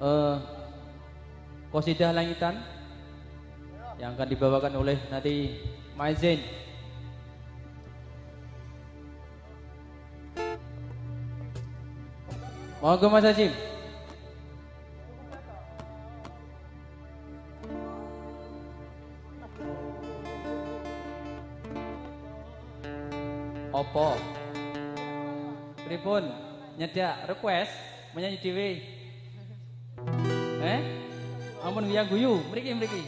Uh, Kosidah Langitan yang akan dibawakan oleh nanti Maizen. Monggo Mas Hashim. Opo? Pripun? Nyedak request menyanyi dhewe. Eh? Ampun guyang guyu, mriki mriki.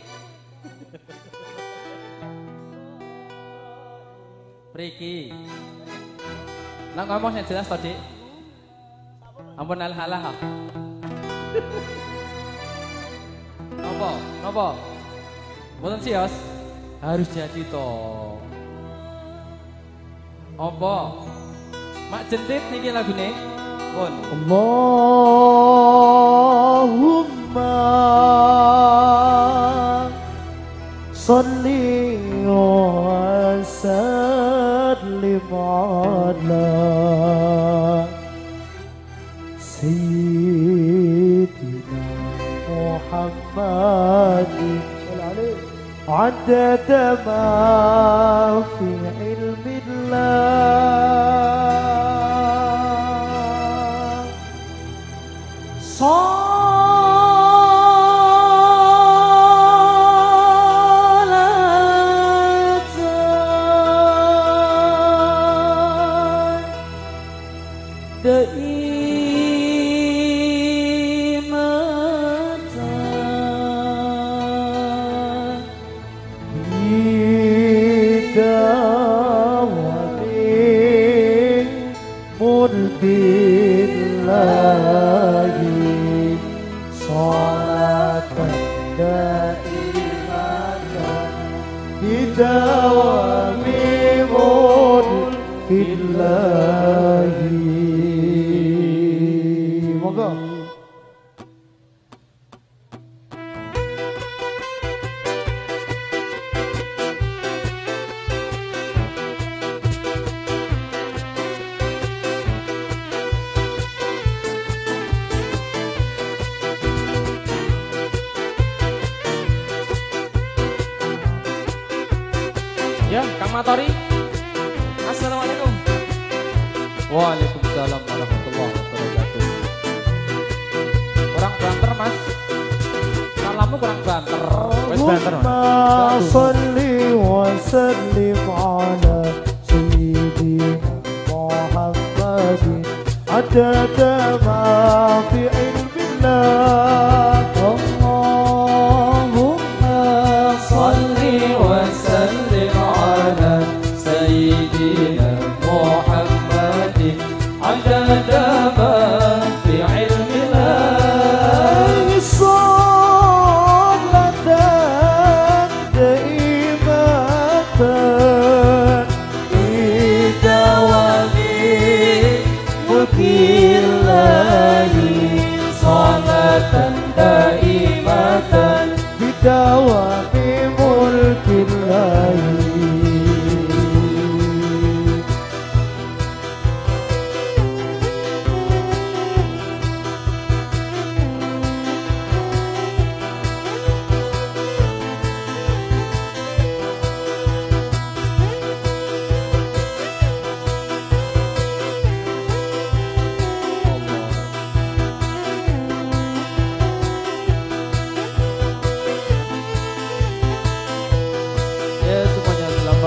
Mriki. Lah ngomong yang jelas tadi. Ampun alah-alah. Napa? Napa? Mboten sios. Harus jadi toh. Apa? Mak jentit niki lagune. Pun. Allahumma صلي وسلم على سيدنا محمد. عدد ما في علم الله. الدوام مر إلا Ya, Kang Matori. Assalamualaikum. Waalaikumsalam warahmatullahi wabarakatuh. Kurang banter, Mas. Salammu kurang banter. Wes banter, Mas. Shalli wa sallim ala sayyidina Muhammadin adada ma fi ada ada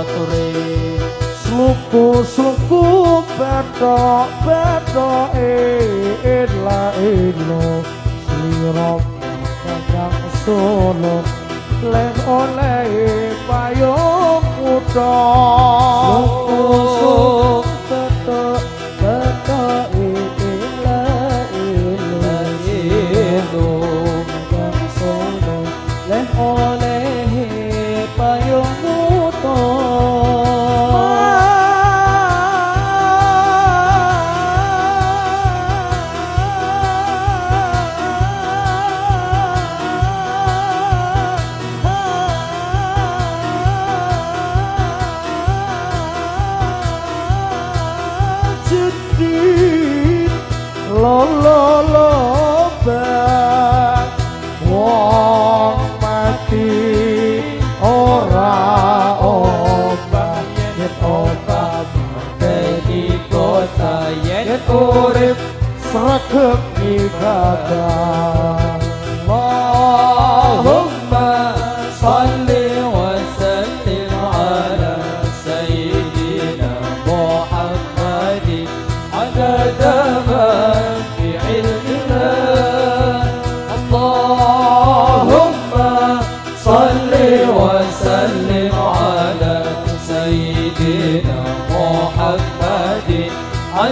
ngaturi sluku sluku betok betok e la e no sliro kakang sono leh oleh payung kutok sedih. Lolo lomba wong mati ora oba. Yen oba mati kota yen urip sregep ibadah.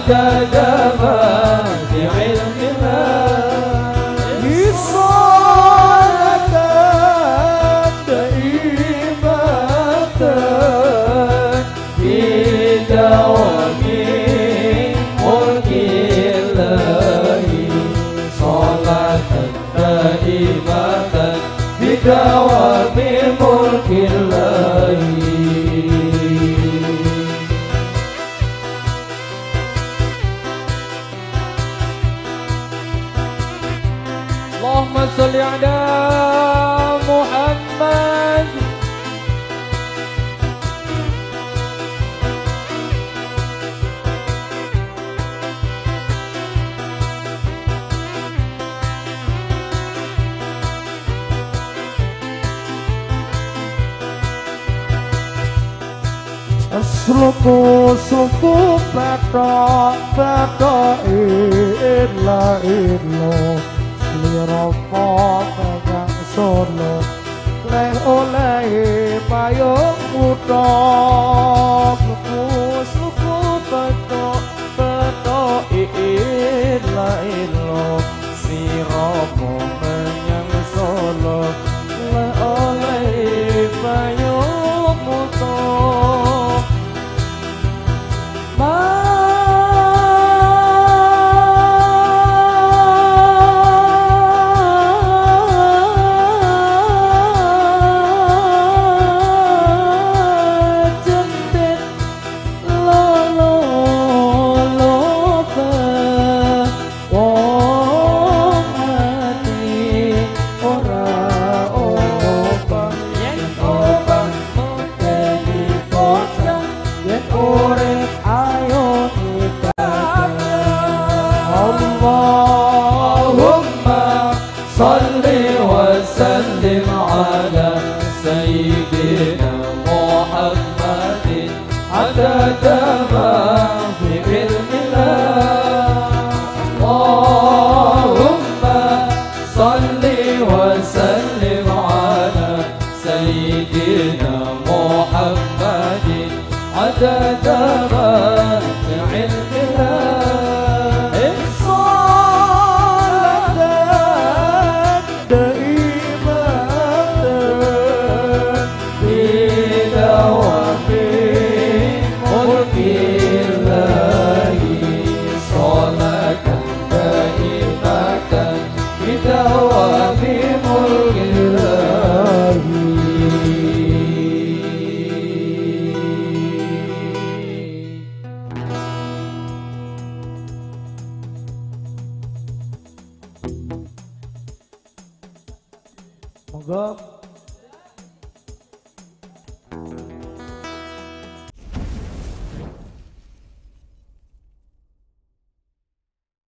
Jagadama sloko sloko prato prato ila ila liro ko kaya solo. Le ole payo utol عدد رافع إن صارت دائمة في دوام ملكي 什么？